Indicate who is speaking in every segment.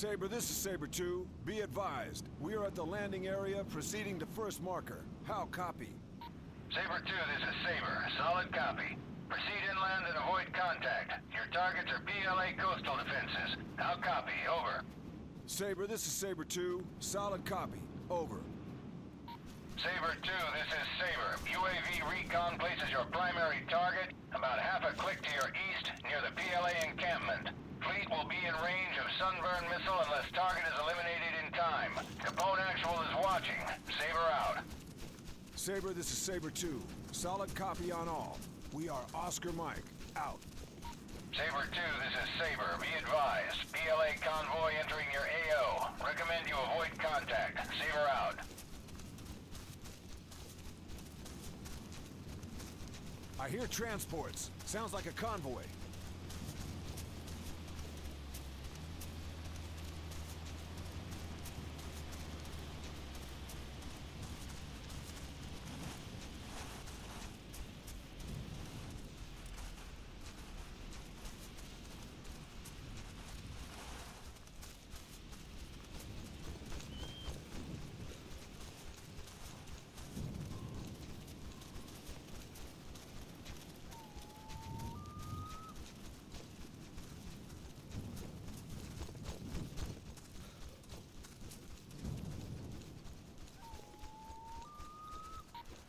Speaker 1: Saber, this is Saber 2. Be advised, we are at the landing area proceeding to first marker. How copy?
Speaker 2: Saber 2, this is Saber. Solid copy. Proceed inland and avoid contact. Your targets are PLA coastal defenses. How copy? Over.
Speaker 1: Saber, this is Saber 2. Solid copy. Over.
Speaker 2: Saber 2, this is Saber. UAV recon places your primary target about half a click to your east near the PLA encampment. Fleet will be in range of Sunburn missile unless target is eliminated in time. Capone Actual is watching. Saber out.
Speaker 1: Saber, this is Saber 2. Solid copy on all. We are Oscar Mike. Out.
Speaker 2: Saber 2, this is Saber. Be advised. PLA convoy entering your AO. Recommend you avoid contact. Saber out.
Speaker 1: I hear transports. Sounds like a convoy.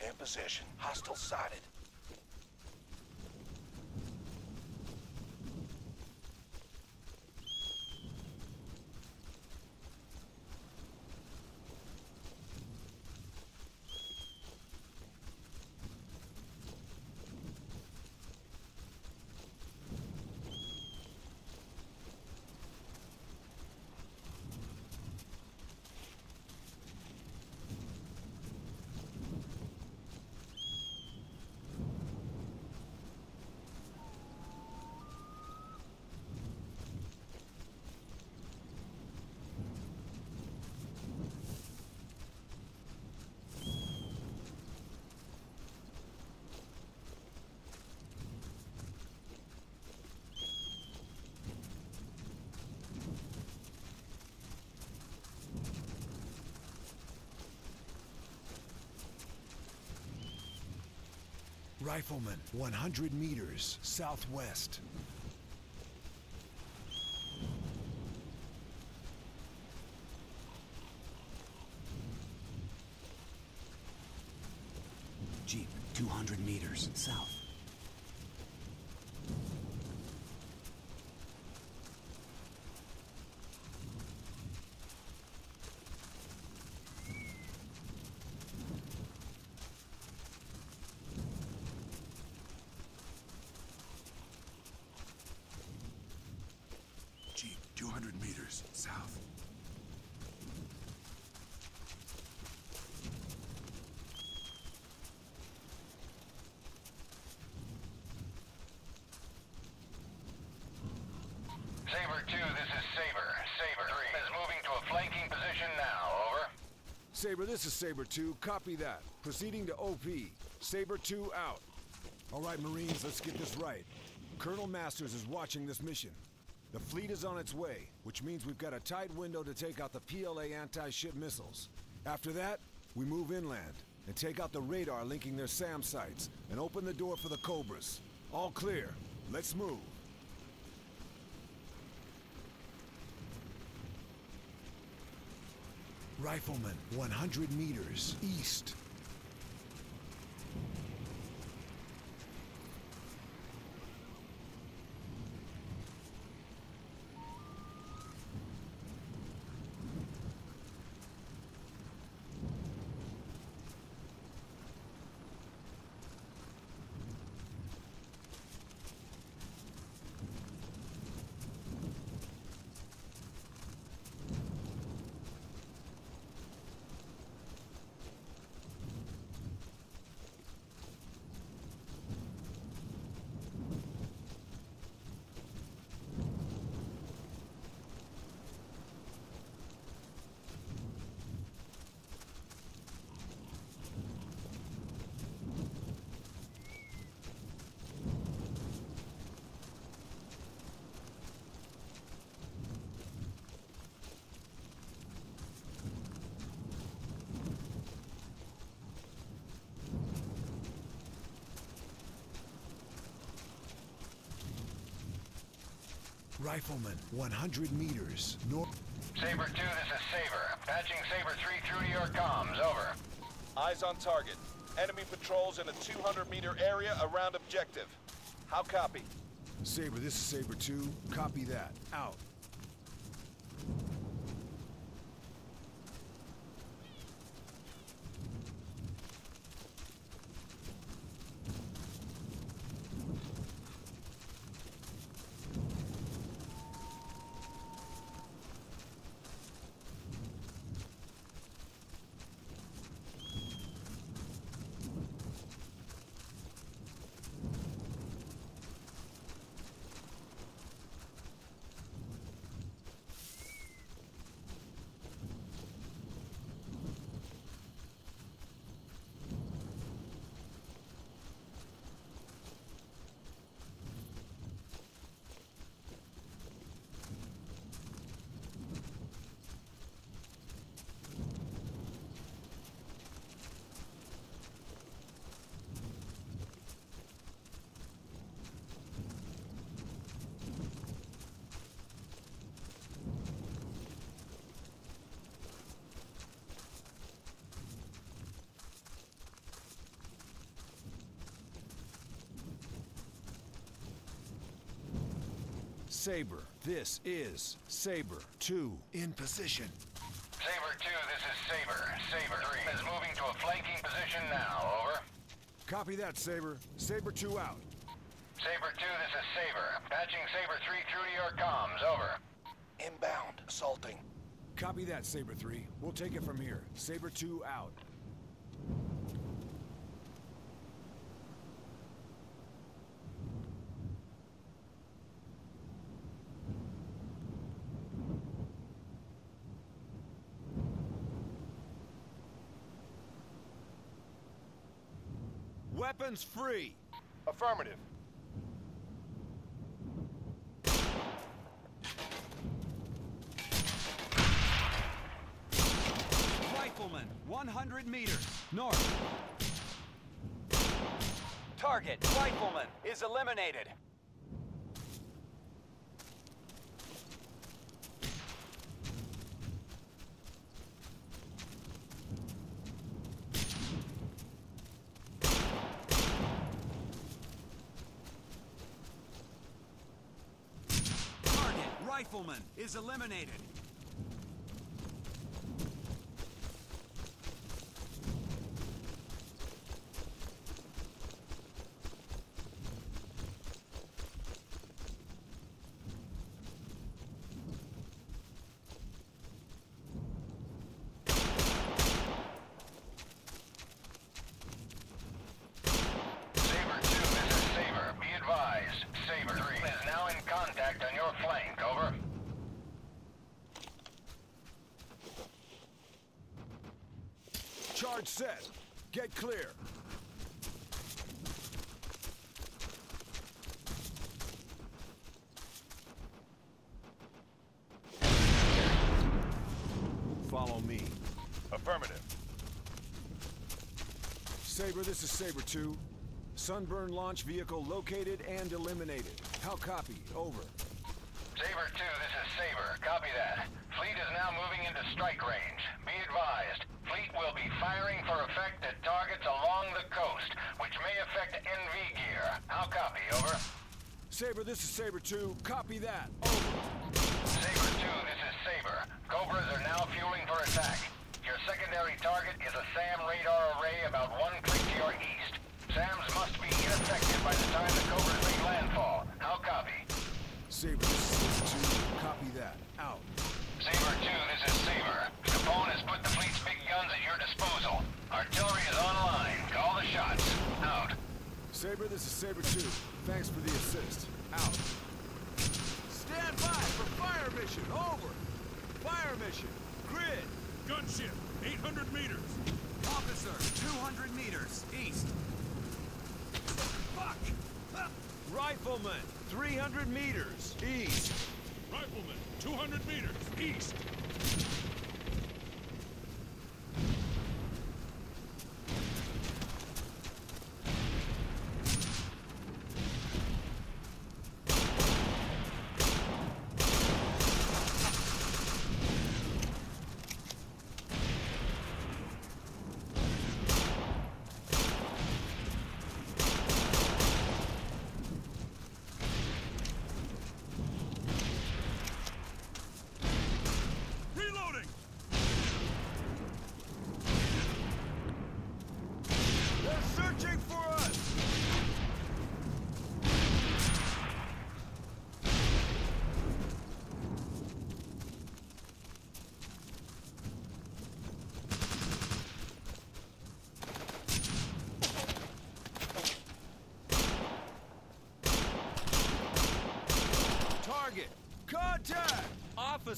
Speaker 3: In position. Hostile sighted. Rifleman, 100 meters southwest.
Speaker 4: Jeep, 200 meters south.
Speaker 3: Jeep, 200 meters south.
Speaker 2: Saber 2, this is Saber. Saber 3 is moving to a flanking position now. Over.
Speaker 1: Saber, this is Saber 2. Copy that. Proceeding to OP. Saber 2 out. All right, Marines, let's get this right. Colonel Masters is watching this mission. The fleet is on its way, which means we've got a tight window to take out the PLA anti-ship missiles. After that, we move inland and take out the radar linking their SAM sites and open the door for the Cobras. All clear. Let's move. Rifleman, 100 meters east. Rifleman, 100 meters. North.
Speaker 2: Saber 2, this is Saber. Patching Saber 3 through to your comms. Over.
Speaker 5: Eyes on target. Enemy patrols in a 200-meter area around objective. How copy?
Speaker 1: Saber, this is Saber 2. Copy that. Out. Saber, this is Saber 2 in position.
Speaker 2: Saber 2, this is Saber. Saber 3 is moving to a flanking position now. Over.
Speaker 1: Copy that, Saber. Saber 2 out.
Speaker 2: Saber 2, this is Saber. Patching Saber 3 through to your comms. Over.
Speaker 3: Inbound. Assaulting.
Speaker 1: Copy that, Saber 3. We'll take it from here. Saber 2 out. Weapons free.
Speaker 5: Affirmative.
Speaker 4: Rifleman, 100 meters. North. Target, Rifleman, is eliminated. Target, Rifleman, is eliminated.
Speaker 2: Saber 2, this is Saber. Be advised. Saber 3 is now in contact on your flank. Over.
Speaker 1: Charge set. Get clear. Follow me.
Speaker 5: Affirmative.
Speaker 1: Saber, this is Saber 2. Sunburn launch vehicle located and eliminated. How copy? Over.
Speaker 2: Saber 2, this is Saber. Copy that. Fleet is now moving into strike range. Be advised. Fleet will be firing for effect at targets along the coast, which may affect NV gear. How copy? Over.
Speaker 1: Saber, this is Saber 2. Copy that. Over.
Speaker 2: Saber 2, this is Saber. Cobras are now fueling for attack. Your secondary target is a SAM radar array about one click to your east. SAMs must be ineffective by the time the Cobras make landfall. How copy?
Speaker 1: Saber, this is Saber 2. Copy that. Out.
Speaker 2: Saber 2, this is Saber. Capone has put the fleet's big guns at your disposal. Artillery is online. Call the shots. Out.
Speaker 1: Saber, this is Saber 2. Thanks for the assist. Out. Stand by for fire mission. Over. Fire mission. Grid.
Speaker 6: Gunship, 800 meters.
Speaker 4: Officer, 200 meters, east.
Speaker 1: Fuck! Rifleman, 300 meters, east.
Speaker 6: Rifleman, 200 meters, east.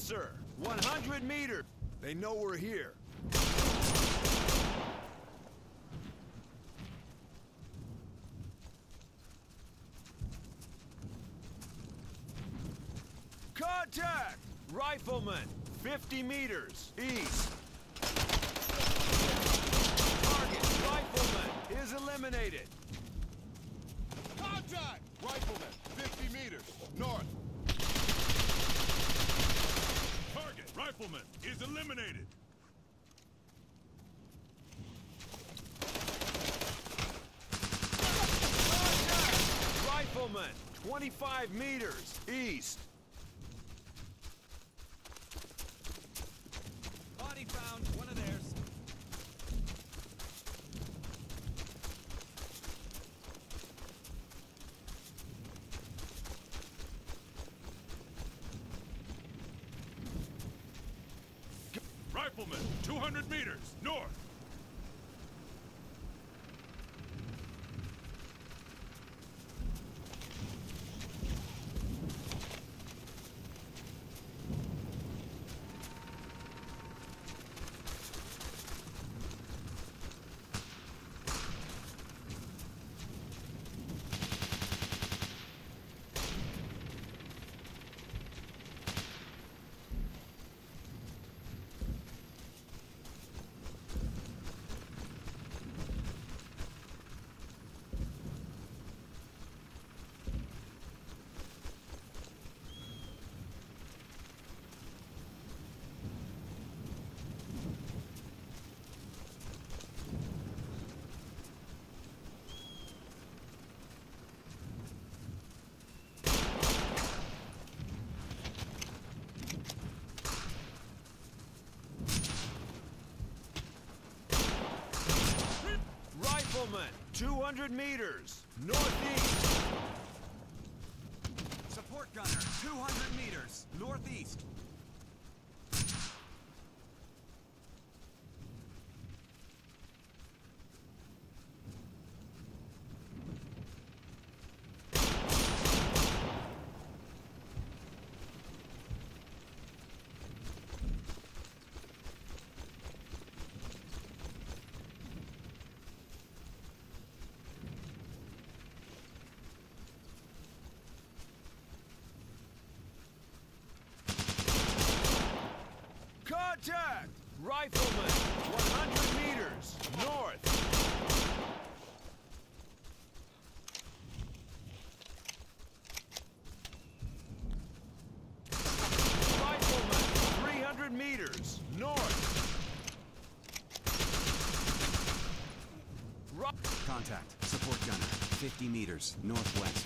Speaker 1: Officer! 100 meters! They know we're here. Contact! Rifleman! 50 meters, east. Target, rifleman, is eliminated.
Speaker 6: Contact! Rifleman, 50 meters, north. Target, rifleman, is eliminated.
Speaker 1: Rifleman, 25 meters, east.
Speaker 4: Body found. One of theirs.
Speaker 6: Rifleman, 200 meters, north.
Speaker 1: Rifleman, 200 meters, northeast.
Speaker 4: Support gunner. 200 meters. Northeast.
Speaker 1: Contact! Rifleman, 100 meters, north. Rifleman, 300 meters, north.
Speaker 4: Contact. Support gunner. 50 meters. Northwest.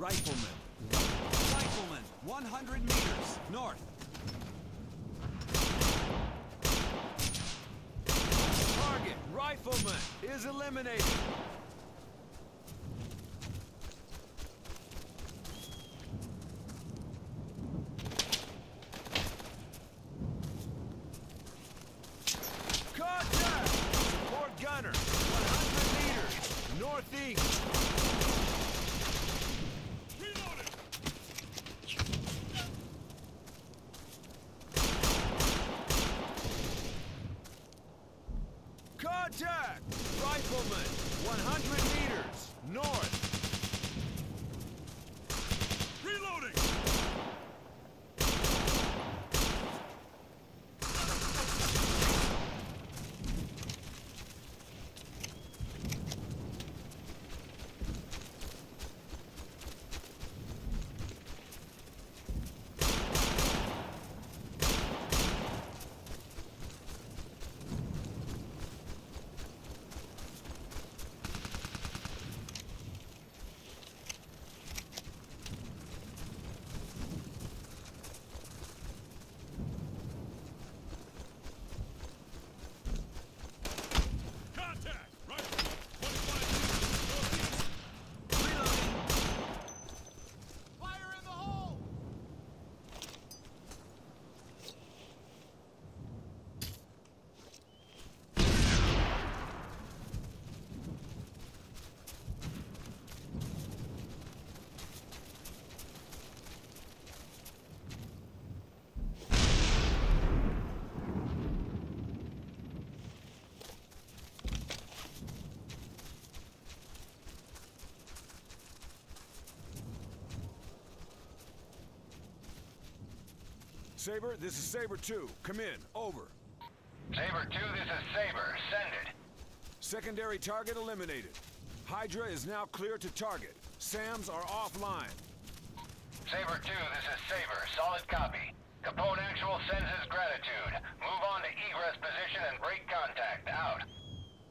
Speaker 1: Rifleman,
Speaker 4: Rifleman. 100 meters. North.
Speaker 1: target, rifleman, is eliminated. Saber, this is Saber 2. Come in. Over.
Speaker 2: Saber 2, this is Saber. Send it.
Speaker 1: Secondary target eliminated. Hydra is now clear to target. SAMs are offline.
Speaker 2: Saber 2, this is Saber. Solid copy. Capone Actual sends his gratitude. Move on to egress position and break contact. Out.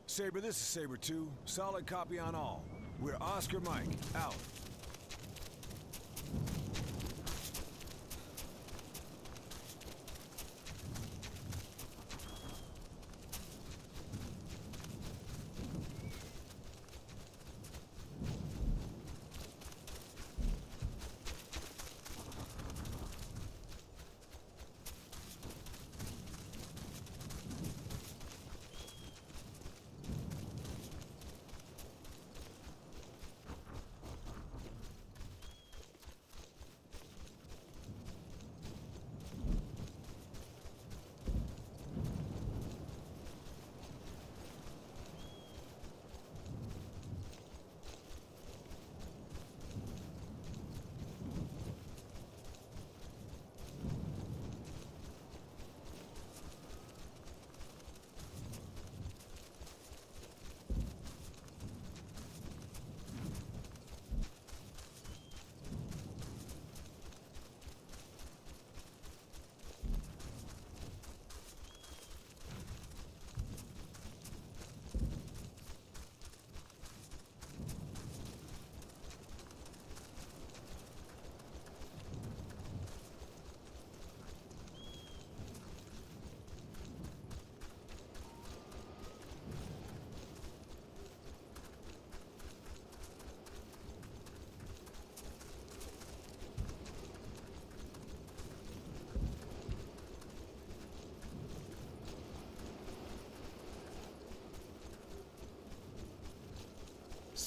Speaker 1: Saber, this is Saber 2. Solid copy on all. We're Oscar Mike. Out.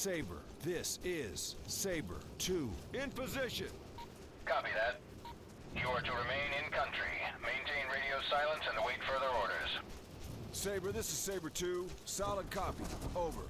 Speaker 1: Saber, this is Saber 2. In position.
Speaker 2: Copy that. You are to remain in country. Maintain radio silence and await further orders.
Speaker 1: Saber, this is Saber 2. Solid copy. Over.